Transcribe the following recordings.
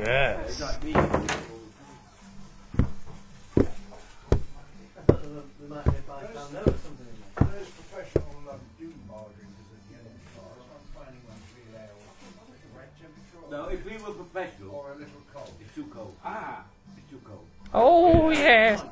Yes. No, if we were professional, or a little cold. it's too cold. Ah, it's too cold. Oh. Yes.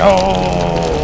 No.